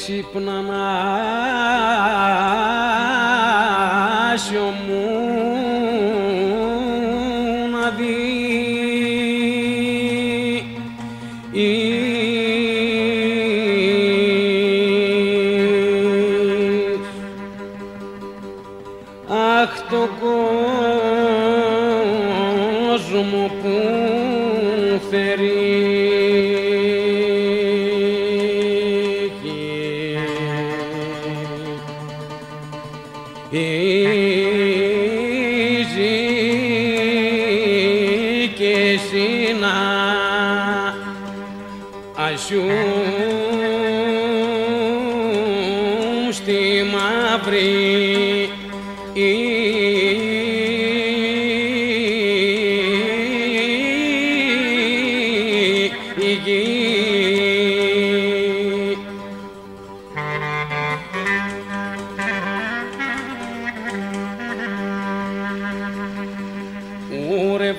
ξύπνανα μου να δει. Αχ το κόσμο που φερεί θερίζει και εσύ να ασιούν στη μαύρη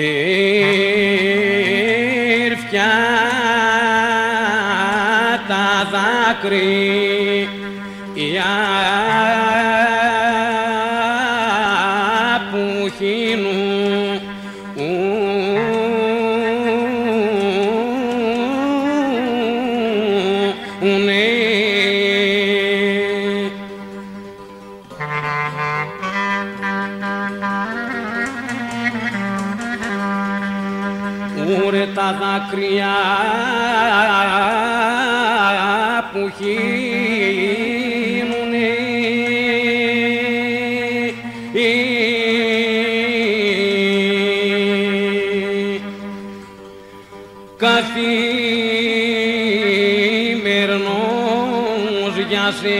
Ήρφια τα δάκρυα που χύνουν Ούρε τα δάκρυα που χύνουνε καθημερινός για σε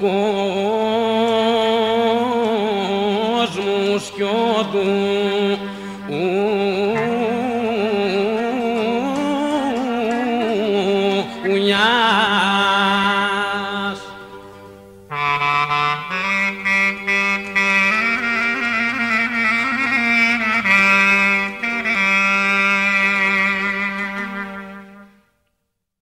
κόσμος κι ο του